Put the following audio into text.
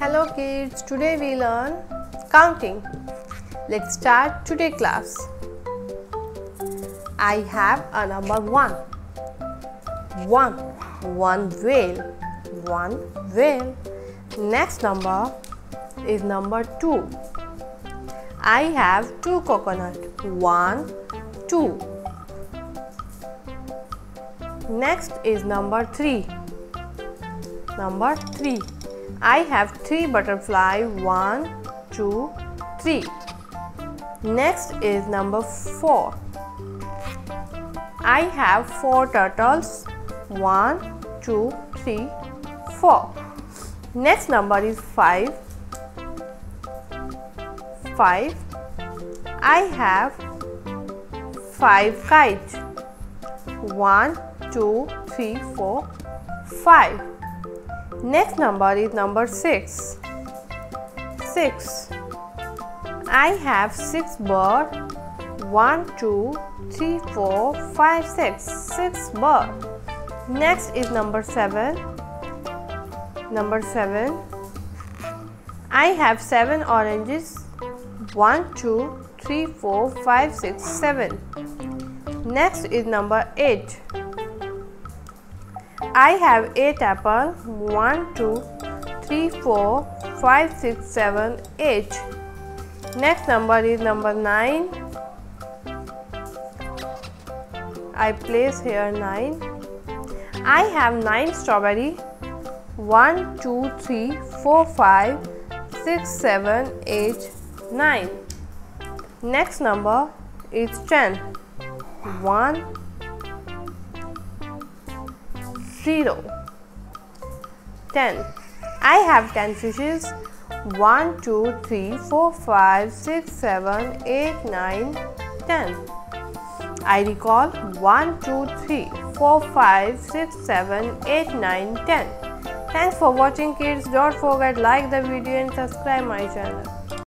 Hello kids, today we learn counting. Let's start today class. I have a number 1. 1. One whale. One whale. Next number is number 2. I have two coconut. 1, 2. Next is number 3. Number 3. I have 3 butterfly. 1, 2, 3. Next is number 4. I have 4 turtles. 1, 2, 3, 4. Next number is 5. 5. I have 5 kites. 1, 2, 3, 4, 5. Next number is number 6. 6. I have 6 birds. 1, 2, 3, 4, 5, 6. 6 birds. Next is number 7. Number 7. I have 7 oranges. 1, 2, 3, 4, 5, 6, 7. Next is number 8. I have 8 apple 1 2 3 4 5 6 7 8 next number is number 9 I place here 9 I have 9 strawberry. 1 2 3 4 5 6 7 8 9 next number is 10 1 0 10 I have 10 fishes. 1 2 3 4 5 6 7 8 9 10 I recall 1 2 3 4 5 6 7 8 9 10 Thanks for watching kids. Don't forget like the video and subscribe my channel